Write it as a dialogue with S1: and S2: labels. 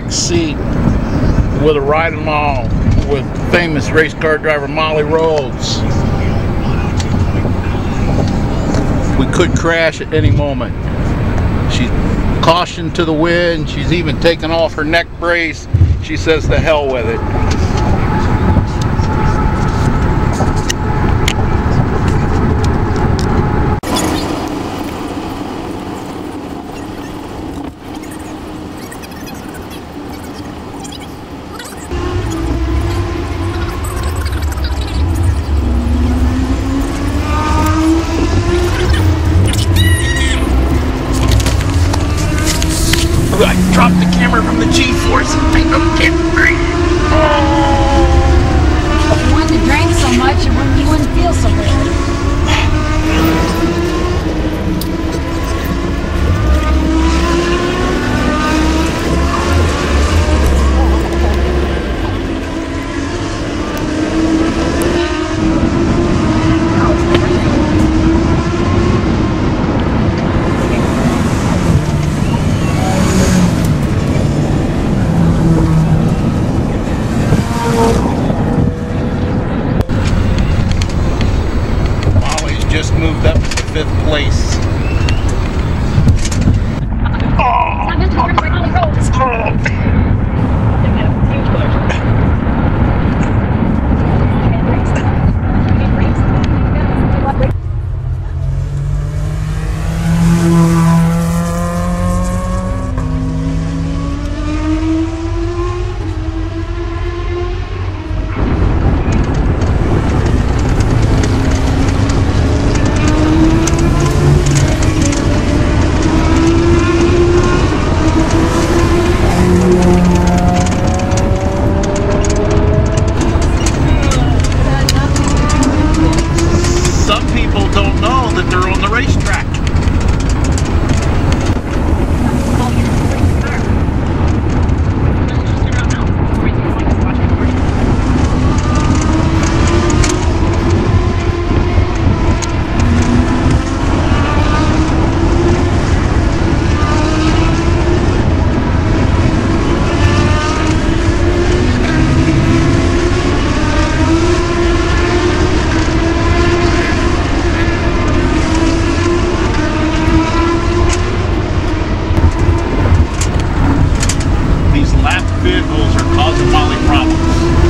S1: back seat with a ride along with famous race car driver Molly Rhoads. We could crash at any moment. She's caution to the wind. She's even taken off her neck brace. She says to hell with it. Dropped the camera from the G-force and oh, I can't breathe.
S2: If you wouldn't drank so much, you wouldn't, you wouldn't feel so bad.
S1: Molly's just moved up to fifth place. Some people don't know that they're on the racetrack. lap vehicles are causing Molly problems.